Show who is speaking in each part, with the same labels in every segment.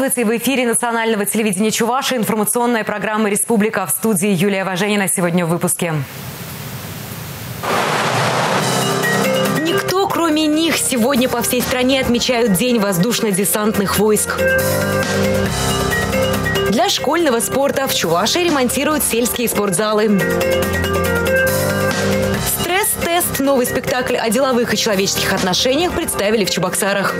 Speaker 1: Здравствуйте! В эфире национального телевидения Чуваши информационная программа «Республика» в студии Юлия Важенина. Сегодня в выпуске. Никто, кроме них, сегодня по всей стране отмечают День воздушно-десантных войск. Для школьного спорта в Чувашии ремонтируют сельские спортзалы. Стресс-тест – новый спектакль о деловых и человеческих отношениях представили в Чебоксарах.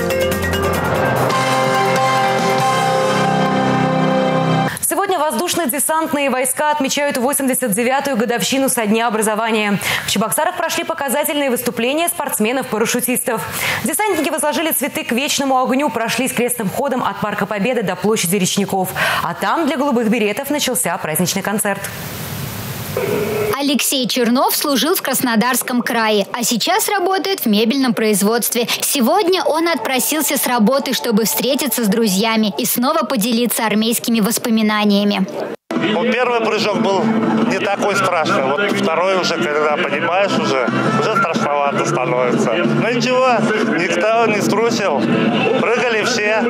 Speaker 1: Воздушно-десантные войска отмечают 89-ю годовщину со дня образования. В Чебоксарах прошли показательные выступления спортсменов-парашютистов. Десантники возложили цветы к вечному огню, прошлись крестным ходом от Парка Победы до площади Речников. А там для голубых беретов начался праздничный концерт.
Speaker 2: Алексей Чернов служил в Краснодарском крае, а сейчас работает в мебельном производстве. Сегодня он отпросился с работы, чтобы встретиться с друзьями и снова поделиться армейскими воспоминаниями.
Speaker 3: Ну, первый прыжок был не такой страшный. Вот второй уже, когда понимаешь уже, уже страшновато становится. Ну ничего, никто не струсил. Прыгали все.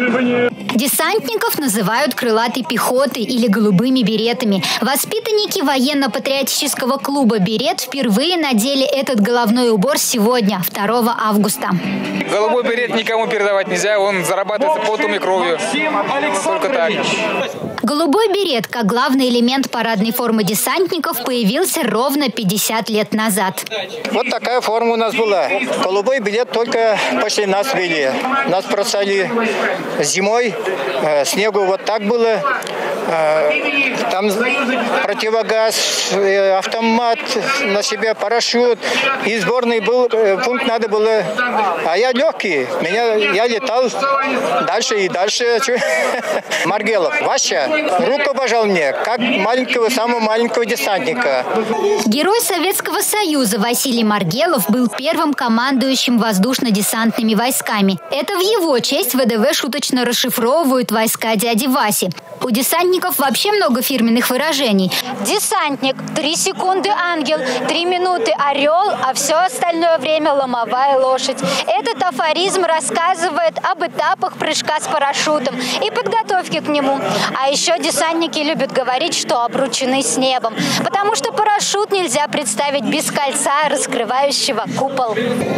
Speaker 2: Десантников называют крылатой пехотой или голубыми беретами. Воспитанники военно-патриотического клуба «Берет» впервые надели этот головной убор сегодня, 2 августа.
Speaker 4: Голубой берет никому передавать нельзя, он зарабатывается потом и кровью. Только так.
Speaker 2: Голубой берет, как главный элемент парадной формы десантников, появился ровно 50 лет назад.
Speaker 5: Вот такая форма у нас была. Голубой берет только после нас вели. Нас бросали зимой, э, снегу вот так было. Там противогаз, э, автомат на себя, парашют. И сборный был, э, пункт надо было. А я легкий. Меня, я летал дальше и дальше. Маргелов, Вася, руку пожал мне, как маленького, самого маленького десантника.
Speaker 2: Герой Советского Союза Василий Маргелов был первым командующим воздушно-десантными войсками. Это в его честь ВДВ шуточно расшифровывают войска дяди Васи. У десантников вообще много фирменных выражений. Десантник – три секунды ангел, три минуты орел, а все остальное время ломовая лошадь. Этот афоризм рассказывает об этапах прыжка с парашютом и подготовке к нему. А еще десантники любят говорить, что обручены с небом, потому что парашют нельзя представить без кольца, раскрывающего купол.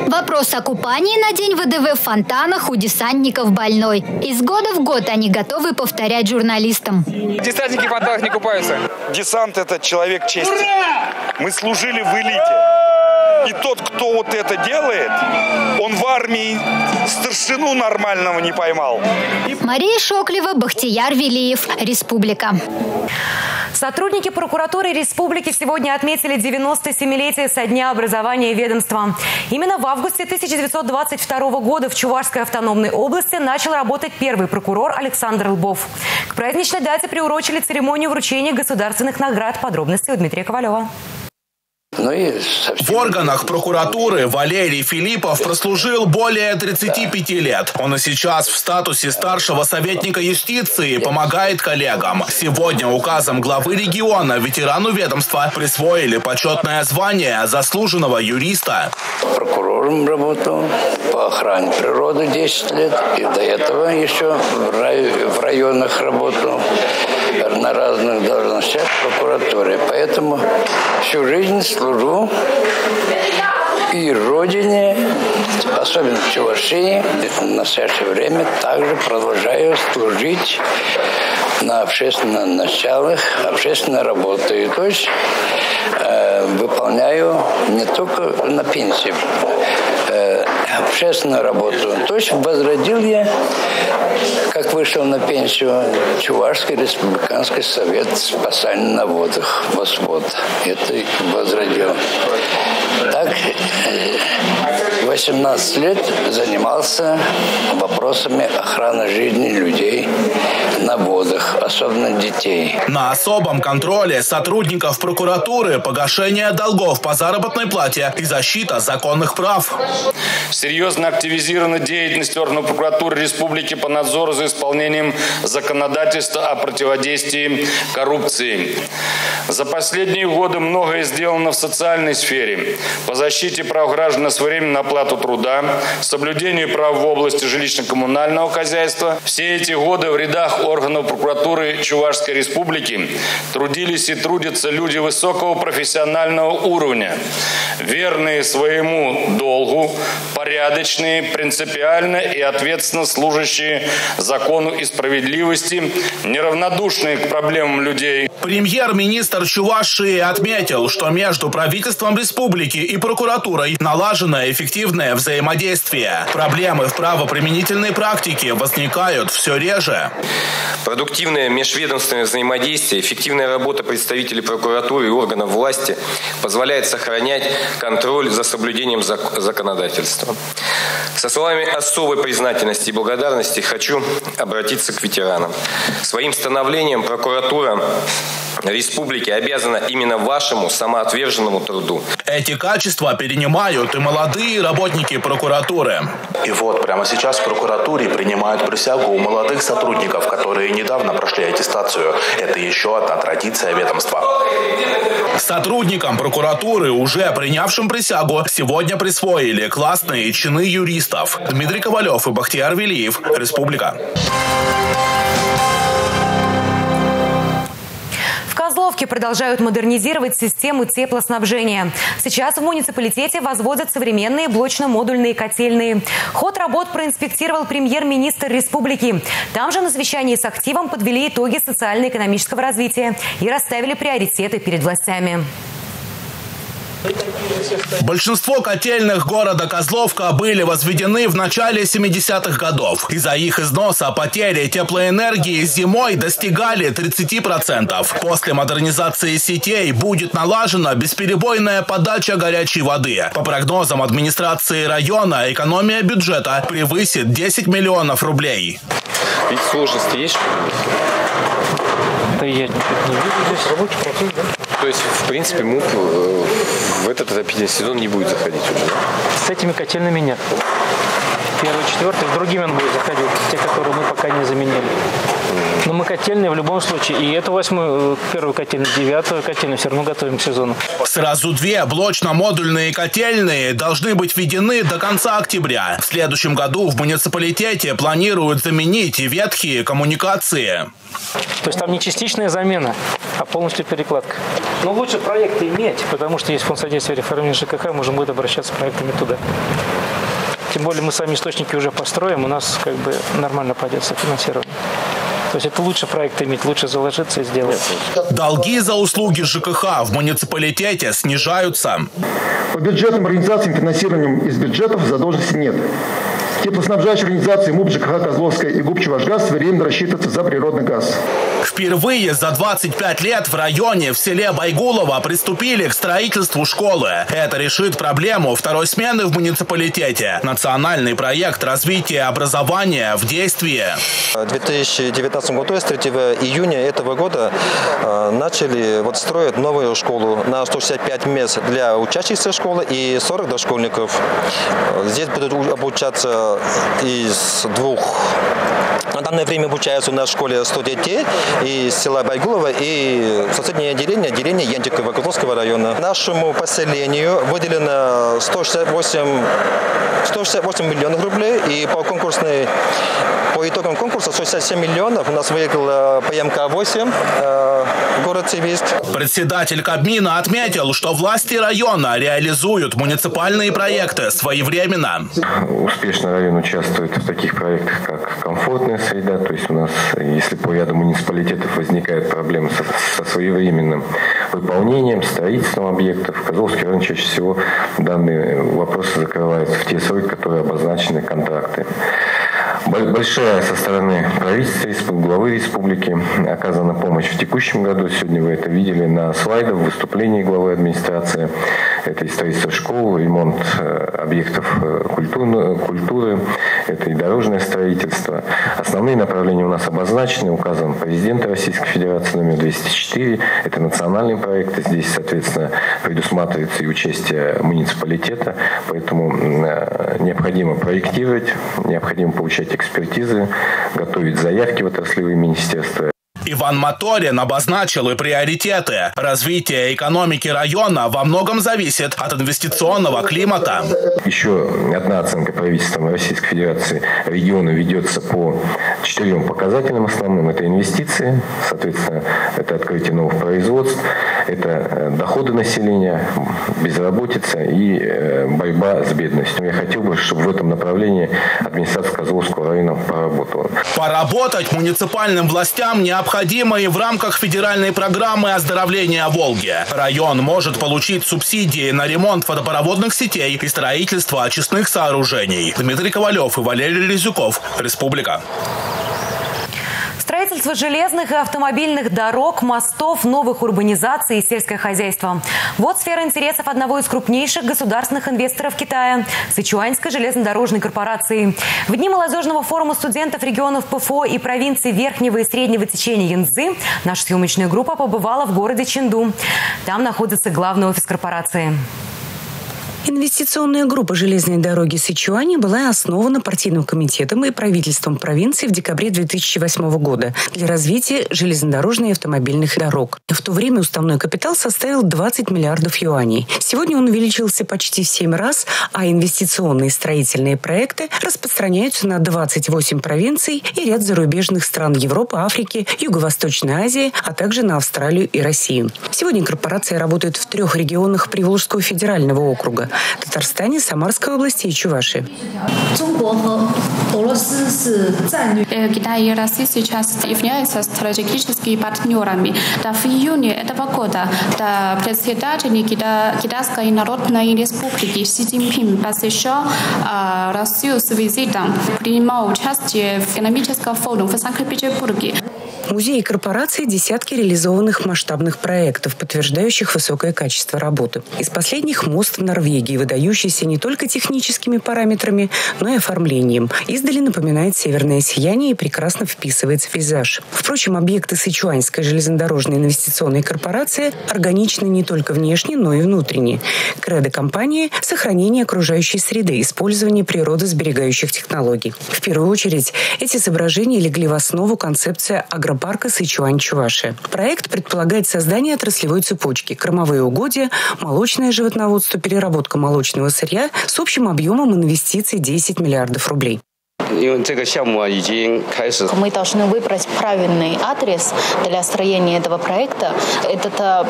Speaker 2: Вопрос о купании на день ВДВ в фонтанах у десантников больной. Из года в год они готовы повторять журналистам.
Speaker 4: Десантники в фонтанах не купаются.
Speaker 6: Десант – это человек чести. Мы служили в элите. И тот, кто вот это делает, он в армии старшину нормального не поймал.
Speaker 2: Мария Шоклева, Бахтияр Велиев, Республика.
Speaker 1: Сотрудники прокуратуры республики сегодня отметили 97-летие со дня образования ведомства. Именно в августе 1922 года в Чувашской автономной области начал работать первый прокурор Александр Лбов. К праздничной дате приурочили церемонию вручения государственных наград. Подробности у Дмитрия Ковалева.
Speaker 7: Ну
Speaker 8: В органах прокуратуры Валерий Филиппов прослужил более 35 лет. Он и сейчас в статусе старшего советника юстиции помогает коллегам. Сегодня указом главы региона ветерану ведомства присвоили почетное звание заслуженного юриста.
Speaker 7: Прокурором работал, по охране природы 10 лет. И до этого еще в, рай, в районах работал на разных должностях в прокуратуре. Поэтому всю жизнь служу и Родине, особенно в Чувашии, в настоящее время также продолжаю служить на общественных началах, общественной работы. То есть э, выполняю не только на пенсии, общественную работу. То есть возродил я, как вышел на пенсию, Чувашский республиканский совет спасания на водах, ВОСВОД. Это возродил. Так, 18 лет занимался вопросами охраны жизни людей на водах, особенно детей.
Speaker 8: На особом контроле сотрудников прокуратуры погашение долгов по заработной плате и защита законных прав.
Speaker 9: Серьезно активизирована деятельность органов прокуратуры республики по надзору за исполнением законодательства о противодействии коррупции. За последние годы многое сделано в социальной сфере. По защите прав граждан на своевременную оплату труда, соблюдению прав в области жилищно-коммунального хозяйства. Все эти годы в рядах органов прокуратуры Чувашской Республики трудились и трудятся люди высокого профессионального уровня, верные своему долгу, порядочные, принципиально и ответственно служащие закону и справедливости, неравнодушные к проблемам людей.
Speaker 8: Премьер-министр Чувашии отметил, что между правительством республики и прокуратурой налажено эффективное взаимодействие. Проблемы в правоприменительной практике возникают все реже.
Speaker 10: Продуктивное межведомственное взаимодействие, эффективная работа представителей прокуратуры и органов власти позволяет сохранять контроль за соблюдением законодательства. Со словами особой признательности и благодарности хочу обратиться к ветеранам. Своим становлением прокуратура республики обязана именно вашему самоотверженному труду.
Speaker 8: Эти качества перенимают и молодые работники прокуратуры.
Speaker 11: И вот прямо сейчас в прокуратуре принимают присягу у молодых сотрудников, которые недавно прошли аттестацию. Это еще одна традиция ведомства.
Speaker 8: Сотрудникам прокуратуры, уже принявшим присягу, сегодня присвоили классные чины юристов. Дмитрий Ковалев и Бахтияр Велиев. Республика.
Speaker 1: Козловке продолжают модернизировать систему теплоснабжения. Сейчас в муниципалитете возводят современные блочно-модульные котельные. Ход работ проинспектировал премьер-министр республики. Там же на совещании с активом подвели итоги социально-экономического развития и расставили приоритеты перед властями.
Speaker 8: Большинство котельных города Козловка были возведены в начале 70-х годов. Из-за их износа потери теплоэнергии зимой достигали 30%. После модернизации сетей будет налажена бесперебойная подача горячей воды. По прогнозам администрации района, экономия бюджета превысит 10 миллионов рублей.
Speaker 12: Ведь сложности есть?
Speaker 13: Да я не вижу здесь рабочий процесс, да?
Speaker 12: То есть, в принципе, МУП э, в этот отопительный сезон не будет заходить уже?
Speaker 13: С этими котельными нет. Первый, четвертый, с другими он будет заходить, те, которые мы пока не заменили. Но мы котельные в любом случае. И эту восьмую, э, первую котельную, девятую котельную все равно готовим к сезону.
Speaker 8: Сразу две блочно-модульные котельные должны быть введены до конца октября. В следующем году в муниципалитете планируют заменить ветхие коммуникации.
Speaker 13: То есть там не частичная замена, а полностью перекладка. Но лучше проекты иметь, потому что есть фонд содействия реформирования ЖКХ, можем будет обращаться с проектами туда. Тем более мы сами источники уже построим, у нас как бы нормально пойдет софинансирование. То есть это лучше проект иметь, лучше заложиться и сделать.
Speaker 8: Долги за услуги ЖКХ в муниципалитете снижаются.
Speaker 14: По бюджетным организациям финансированием из бюджетов задолженности нет. Теплоснабжающие организации МУП ЖКХ Козловская и ГУП Чувашгаз временно рассчитываются за природный газ.
Speaker 8: Впервые за 25 лет в районе в селе Байгулово приступили к строительству школы. Это решит проблему второй смены в муниципалитете. Национальный проект развития образования в действии.
Speaker 15: В 2019 году, с 3 июня этого года, э, начали вот строить новую школу на 165 мест для учащихся школы и 40 дошкольников. Здесь будут обучаться из двух на данное время обучаются у нас в школе 100 детей из села Байгулова и соседнее отделение, отделение Янчикова Козловского района. Нашему поселению выделено 168, 168 миллионов рублей и по конкурсной по итогам конкурса 67 миллионов у нас выиграл ПМК-8 э, город Цивиск.
Speaker 8: Председатель Кабмина отметил, что власти района реализуют муниципальные проекты своевременно.
Speaker 16: Успешно район участвует в таких проектах, как комфортная среда, то есть у нас, если по ряду муниципалитетов возникают проблемы со, со своевременным выполнением, строительством объектов, Козловский район чаще всего данные вопросы закрываются в те сроки, которые обозначены контракты. Большая со стороны правительства, главы республики оказана помощь в текущем году. Сегодня вы это видели на слайдах, в выступлении главы администрации. Это и строительство школ, ремонт э, объектов э, культуры, это и дорожное строительство. Основные направления у нас обозначены указом президента Российской Федерации номер 204. Это национальный проект. Здесь, соответственно, предусматривается и участие муниципалитета. Поэтому э, необходимо проектировать, необходимо получать экспертизы, готовить заявки в отраслевые министерства
Speaker 8: Иван Моторин обозначил и приоритеты. Развитие экономики района во многом зависит от инвестиционного климата.
Speaker 16: Еще одна оценка правительством Российской Федерации региона ведется по четырем показателям основным. Это инвестиции, соответственно, это открытие новых производств, это э, доходы населения, безработица и э, борьба с бедностью. Я хотел бы, чтобы в этом направлении администрация Козловского района поработала.
Speaker 8: Поработать муниципальным властям необходимо и в рамках федеральной программы оздоровления Волги. Район может получить субсидии на ремонт водопроводных сетей и строительство очистных сооружений. Дмитрий Ковалев и Валерий Резюков. Республика.
Speaker 1: Строительство железных и автомобильных дорог, мостов, новых урбанизаций и сельское хозяйство. Вот сфера интересов одного из крупнейших государственных инвесторов Китая – Сычуаньской железнодорожной корпорации. В дни молодежного форума студентов регионов ПФО и провинций Верхнего и Среднего течения Янцзы наша съемочная группа побывала в городе Ченду. Там находится главный офис корпорации.
Speaker 17: Инвестиционная группа железной дороги Сычуани была основана партийным комитетом и правительством провинции в декабре 2008 года для развития железнодорожной и автомобильных дорог. В то время уставной капитал составил 20 миллиардов юаней. Сегодня он увеличился почти в 7 раз, а инвестиционные строительные проекты распространяются на 28 провинций и ряд зарубежных стран Европы, Африки, Юго-Восточной Азии, а также на Австралию и Россию. Сегодня корпорация работает в трех регионах Приволжского федерального округа Татарстане, Самарской области и Чувашии.
Speaker 18: Китай и Россия сейчас являются стратегическими партнерами. Да, в июне этого года да, председатель Китайской Народной Республики Си Цзиньпин посещал э, Россию с визитом, принимал участие в экономическом форуме в Санкт-Петербурге.
Speaker 17: Музей и корпорации – десятки реализованных масштабных проектов, подтверждающих высокое качество работы. Из последних – мост в Норвегии, выдающийся не только техническими параметрами, но и оформлением. Издали напоминает северное сияние и прекрасно вписывается в пейзаж. Впрочем, объекты Сычуаньской железнодорожной инвестиционной корпорации органичны не только внешне, но и внутренне. Кредо компании – сохранение окружающей среды, использование природосберегающих технологий. В первую очередь, эти соображения легли в основу концепции агро агропарка Сычуань-Чувашия. Проект предполагает создание отраслевой цепочки, кормовые угодья, молочное животноводство, переработка молочного сырья с общим объемом инвестиций 10 миллиардов рублей.
Speaker 19: Мы должны выбрать правильный адрес для строения этого проекта. Этот э,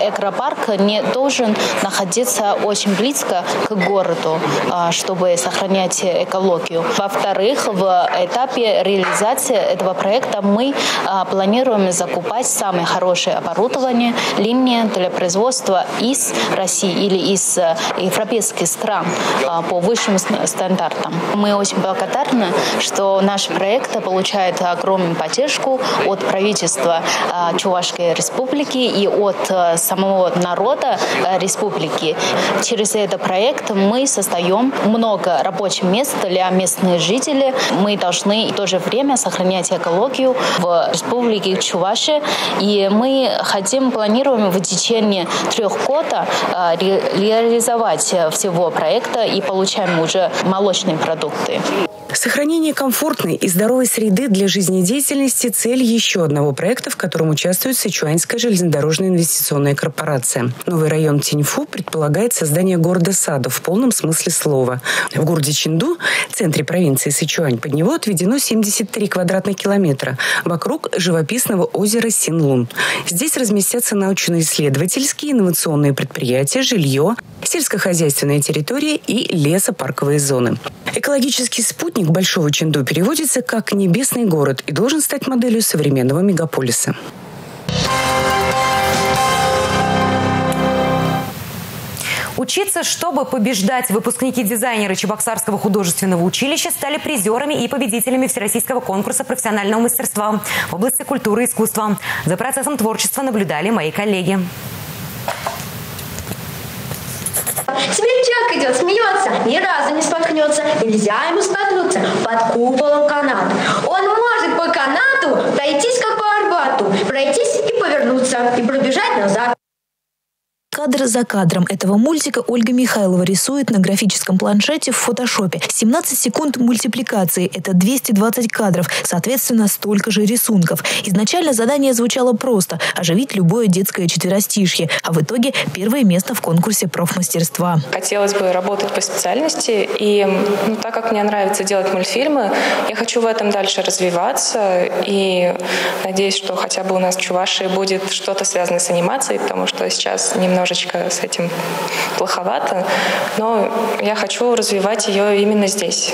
Speaker 19: экропарк не должен находиться очень близко к городу, а, чтобы сохранять экологию. Во-вторых, в этапе реализации этого проекта мы а, планируем закупать самое хорошее оборудование, линии для производства из России или из э, европейских стран по высшим стандартам. Мы очень благодарны что наш проект получает огромную поддержку от правительства а, Чувашской республики и от а, самого народа а, республики. Через этот проект мы создаем много рабочих мест для местных жителей. Мы должны в то же время сохранять экологию в республике Чуваши. И мы хотим, планируем в течение трех года реализовать всего проекта и получаем уже молочные продукты.
Speaker 17: Сохранение комфортной и здоровой среды для жизнедеятельности – цель еще одного проекта, в котором участвует Сычуаньская железнодорожная инвестиционная корпорация. Новый район Тиньфу предполагает создание города-сада в полном смысле слова. В городе Чинду, центре провинции Сычуань, под него отведено 73 квадратных километра вокруг живописного озера Синлун. Здесь разместятся научно-исследовательские инновационные предприятия, жилье, сельскохозяйственная территория и лесопарковые зоны. Экологический спутник Большого Ченду переводится как «небесный город» и должен стать моделью современного мегаполиса.
Speaker 1: Учиться, чтобы побеждать выпускники-дизайнеры Чебоксарского художественного училища стали призерами и победителями Всероссийского конкурса профессионального мастерства в области культуры и искусства. За процессом творчества наблюдали мои коллеги.
Speaker 20: Смельчак идет, смеется, ни разу не споткнется. Нельзя ему споткнуться под куполом канат. Он может по канату пройтись, как по Арбату, пройтись и повернуться, и пробежать назад.
Speaker 21: Кадр за кадром этого мультика Ольга Михайлова рисует на графическом планшете в фотошопе. 17 секунд мультипликации – это 220 кадров, соответственно, столько же рисунков. Изначально задание звучало просто – оживить любое детское четверостишье, а в итоге первое место в конкурсе профмастерства.
Speaker 22: Хотелось бы работать по специальности, и ну, так как мне нравится делать мультфильмы, я хочу в этом дальше развиваться, и надеюсь, что хотя бы у нас в Чувашии будет что-то связанное с анимацией, потому что сейчас немножечко с этим плоховато, но я хочу развивать ее именно здесь.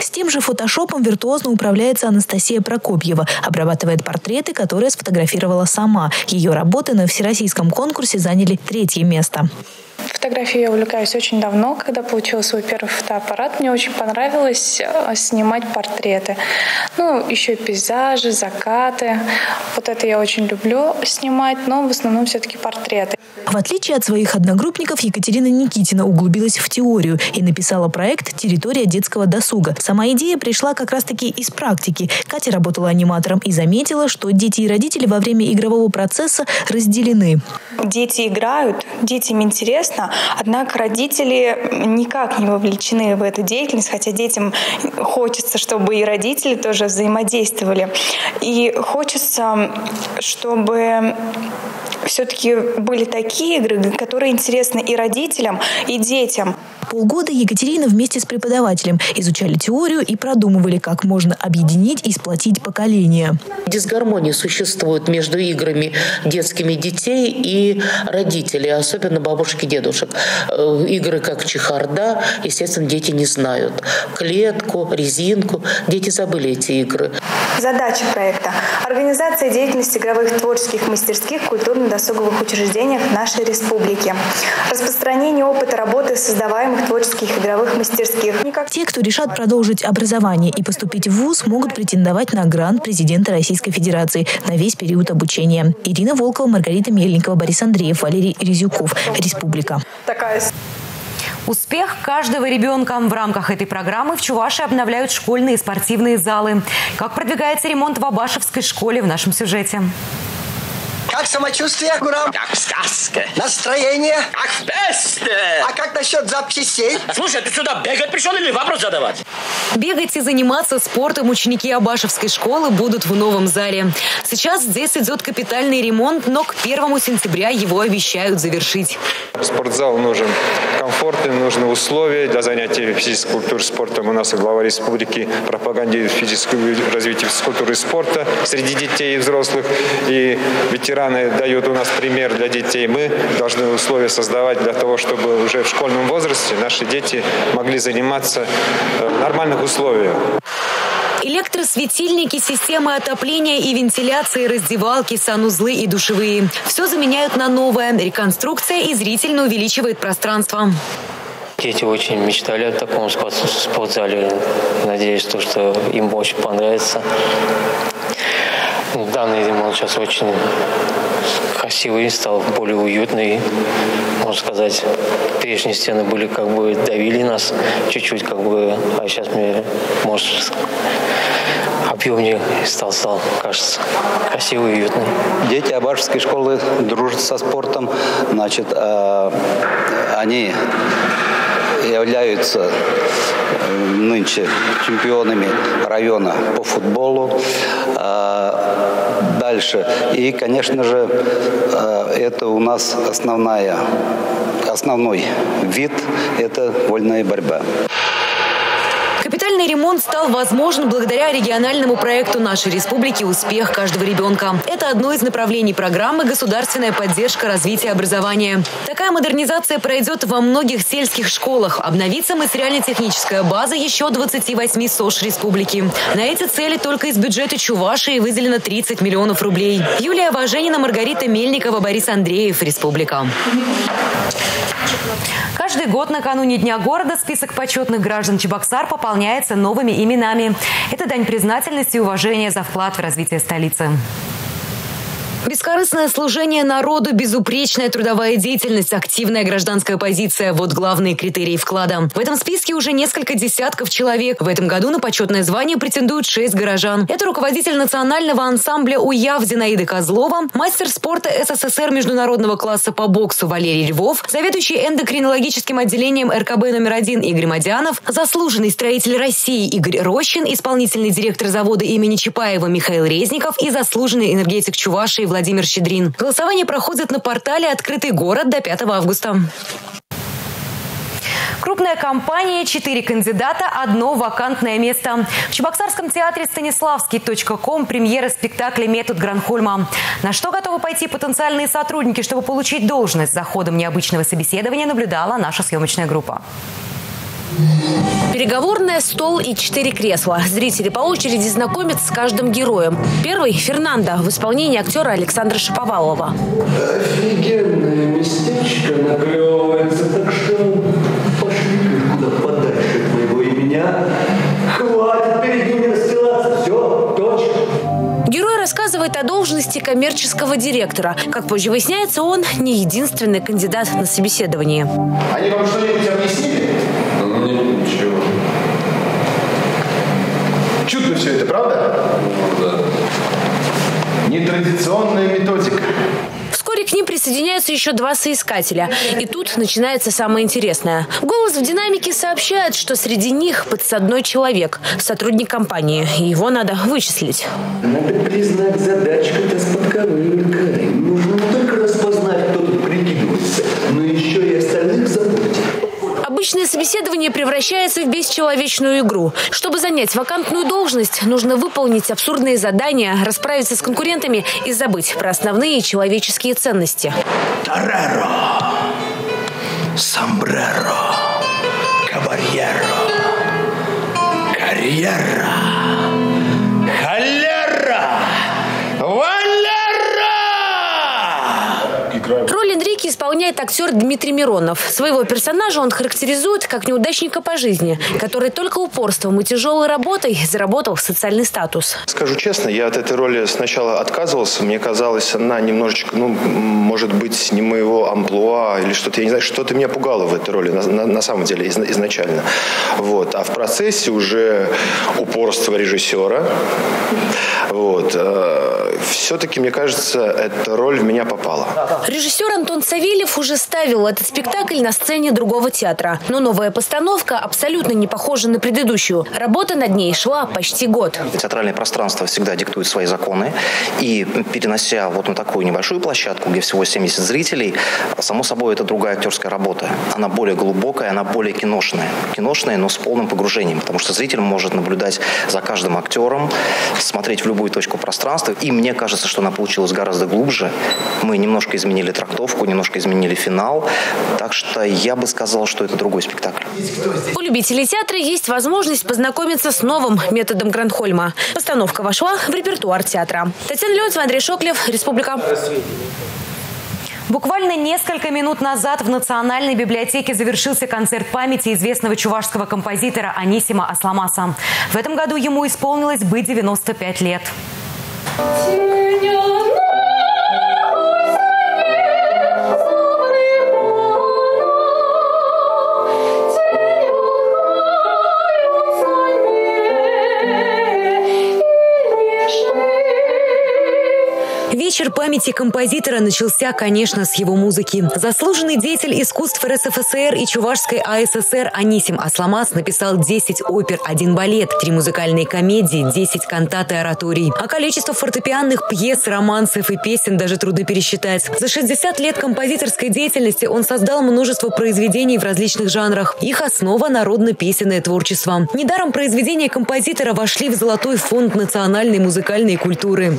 Speaker 21: С тем же фотошопом виртуозно управляется Анастасия Прокопьева, обрабатывает портреты, которые сфотографировала сама. Ее работы на всероссийском конкурсе заняли третье место.
Speaker 22: Фотографией я увлекаюсь очень давно. Когда получила свой первый фотоаппарат, мне очень понравилось э, снимать портреты. Ну, еще и пейзажи, закаты. Вот это я очень люблю снимать, но в основном все-таки портреты.
Speaker 21: В отличие от своих одногруппников, Екатерина Никитина углубилась в теорию и написала проект «Территория детского досуга». Сама идея пришла как раз-таки из практики. Катя работала аниматором и заметила, что дети и родители во время игрового процесса разделены.
Speaker 22: Дети играют, детям интересно, однако родители никак не вовлечены в эту деятельность, хотя детям хочется, чтобы и родители тоже взаимодействовали. И хочется, чтобы все-таки были такие игры, которые интересны и родителям, и детям.
Speaker 21: Полгода Екатерина вместе с преподавателем изучали теорию и продумывали, как можно объединить и сплотить поколения.
Speaker 23: Дисгармония существует между играми детскими детей и родителей, особенно бабушек и дедушек. Э, игры как чехарда, естественно, дети не знают. Клетку, резинку. Дети забыли эти игры.
Speaker 22: Задача проекта – организация деятельности игровых творческих мастерских в культурно-досуговых учреждениях нашей республики. Распространение опыта работы создаваемых творческих игровых мастерских.
Speaker 21: Те, кто решат продолжить образование и поступить в ВУЗ, могут претендовать на грант президента Российской Федерации на весь период обучения. Ирина Волкова, Маргарита Мельникова, Борис Андреев, Валерий Резюков. Республика.
Speaker 22: Такая
Speaker 1: Успех каждого ребенка. В рамках этой программы в Чувашии обновляют школьные и спортивные залы. Как продвигается ремонт в Абашевской школе в нашем сюжете.
Speaker 24: Как самочувствие, Гурам?
Speaker 25: Как сказка.
Speaker 24: Настроение?
Speaker 25: Как бесте.
Speaker 24: А как насчет запчастей?
Speaker 25: Слушай, ты сюда бегать пришел или вопрос задавать?
Speaker 1: Бегать и заниматься спортом ученики Абашевской школы будут в новом зале. Сейчас здесь идет капитальный ремонт, но к первому сентября его обещают завершить.
Speaker 26: Спортзал нужен комфортный, нужны условия для занятий физической культуры спортом. У нас глава республики пропаганде физического развития физической культуры и спорта среди детей и взрослых. И ветераны дают у нас пример для детей. Мы должны условия создавать для того, чтобы уже в школьном возрасте наши дети могли заниматься в нормальных условиях.
Speaker 1: Электросветильники, системы отопления и вентиляции, раздевалки, санузлы и душевые. Все заменяют на новое. Реконструкция и зрительно увеличивает пространство.
Speaker 27: Дети очень мечтали о таком спортзале. Надеюсь, что им очень понравится. Данный ремонт сейчас очень красивый, стал более уютный. Можно сказать, прежние стены были как бы давили нас чуть-чуть, как бы, а сейчас мне, может, объемнее стал, стал, кажется, красивый и уютный.
Speaker 28: Дети Абашевской школы дружат со спортом, значит, э, они являются нынче чемпионами района по футболу. Дальше. И, конечно же, это у нас основная, основной вид – это вольная борьба.
Speaker 1: Капитальный ремонт стал возможен благодаря региональному проекту нашей республики «Успех каждого ребенка». Это одно из направлений программы «Государственная поддержка развития образования». Такая модернизация пройдет во многих сельских школах. Обновится материально-техническая база еще 28 СОЖ республики. На эти цели только из бюджета Чувашии выделено 30 миллионов рублей. Юлия Важенина, Маргарита Мельникова, Борис Андреев. Республика. Каждый год накануне Дня города список почетных граждан Чебоксар пополняется новыми именами. Это дань признательности и уважения за вклад в развитие столицы. Бескорыстное служение народу, безупречная трудовая деятельность, активная гражданская позиция – вот главные критерии вклада. В этом списке уже несколько десятков человек. В этом году на почетное звание претендуют шесть горожан. Это руководитель национального ансамбля «Уяв» Зинаида Козлова, мастер спорта СССР международного класса по боксу Валерий Львов, заведующий эндокринологическим отделением РКБ номер один Игорь Мадянов, заслуженный строитель России Игорь Рощин, исполнительный директор завода имени Чапаева Михаил Резников и заслуженный энергетик Чувашии Владимир Щедрин. Голосование проходит на портале «Открытый город» до 5 августа. Крупная компания, четыре кандидата, одно вакантное место. В Чебоксарском театре Станиславский.ком премьера спектакля «Метод Гранхольма». На что готовы пойти потенциальные сотрудники, чтобы получить должность? За ходом необычного собеседования наблюдала наша съемочная группа.
Speaker 29: Переговорная, стол и четыре кресла. Зрители по очереди знакомятся с каждым героем. Первый – Фернандо в исполнении актера Александра Шаповалова.
Speaker 30: Офигенное местечко наклевывается, так что пошли куда подальше от моего имени. Хватит перед ними расстилаться. Все, точка.
Speaker 29: Герой рассказывает о должности коммерческого директора. Как позже выясняется, он не единственный кандидат на собеседование.
Speaker 30: Они вам что-нибудь объяснили? Ну, ничего. Чудно все это, правда? Да. Нетрадиционная методика.
Speaker 29: Вскоре к ним присоединяются еще два соискателя. И тут начинается самое интересное. Голос в динамике сообщает, что среди них подсадной человек, сотрудник компании. И его надо вычислить.
Speaker 30: Надо признать, задачка-то с подковыркой. Нужно не только распознать, кто тут прикидывается, но еще и остальных запутать.
Speaker 29: Обычное собеседование превращается в бесчеловечную игру. Чтобы занять вакантную должность, нужно выполнить абсурдные задания, расправиться с конкурентами и забыть про основные человеческие ценности.
Speaker 30: Тореро, сомбреро, кабарьеро, карьера,
Speaker 29: Энрике исполняет актер Дмитрий Миронов. Своего персонажа он характеризует как неудачника по жизни, который только упорством и тяжелой работой заработал социальный статус.
Speaker 31: Скажу честно, я от этой роли сначала отказывался. Мне казалось, она немножечко, ну, может быть, не моего амплуа или что-то, я не знаю, что-то меня пугало в этой роли на, на, на самом деле из, изначально. Вот. А в процессе уже упорство режиссера. Вот. Э, все-таки, мне кажется, эта роль в меня попала.
Speaker 29: Режиссер Антон Савельев уже ставил этот спектакль на сцене другого театра. Но новая постановка абсолютно не похожа на предыдущую. Работа над ней шла почти год.
Speaker 32: Театральное пространство всегда диктует свои законы. И перенося вот на такую небольшую площадку, где всего 70 зрителей, само собой, это другая актерская работа. Она более глубокая, она более киношная. Киношная, но с полным погружением. Потому что зритель может наблюдать за каждым актером, смотреть в любую точку пространства. И мне кажется, что она получилась гораздо глубже. Мы немножко изменили трактовку, немножко изменили финал. Так что я бы сказал, что это другой спектакль.
Speaker 29: У любителей театра есть возможность познакомиться с новым методом Гранхольма. Постановка вошла в репертуар театра. Татьяна Леонтьева, Андрей Шоклев, Республика.
Speaker 1: Буквально несколько минут назад в Национальной библиотеке завершился концерт памяти известного чувашского композитора Анисима Асламаса. В этом году ему исполнилось бы 95 лет. Памяти композитора начался, конечно, с его музыки. Заслуженный деятель искусств РСФСР и Чувашской АССР Анисим Асламас написал 10 опер, один балет, три музыкальные комедии, 10 кантат и ораторий. А количество фортепианных пьес, романсов и песен даже трудно пересчитать. За 60 лет композиторской деятельности он создал множество произведений в различных жанрах. Их основа – народно-песенное творчество. Недаром произведения композитора вошли в золотой фонд национальной музыкальной культуры.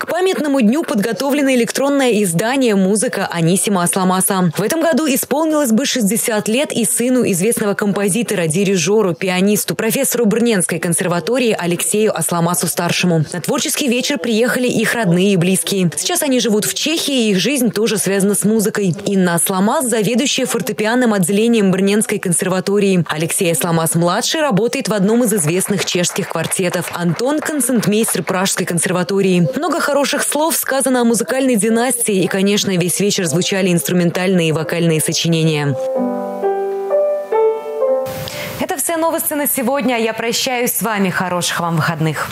Speaker 1: К памятному дню подготовлено электронное издание «Музыка Анисима Асламаса». В этом году исполнилось бы 60 лет и сыну известного композитора, дирижеру, пианисту, профессору Брненской консерватории Алексею Асламасу-старшему. На творческий вечер приехали их родные и близкие. Сейчас они живут в Чехии, и их жизнь тоже связана с музыкой. Инна Асламас – заведующая фортепианным отделением Брненской консерватории. Алексей Асламас-младший работает в одном из известных чешских квартетов. Антон – концертмейстер Пражской консерватории. Много хороших слов сказано о музыкальной династии. И, конечно, весь вечер звучали инструментальные и вокальные сочинения. Это все новости на сегодня. Я прощаюсь с вами. Хороших вам выходных.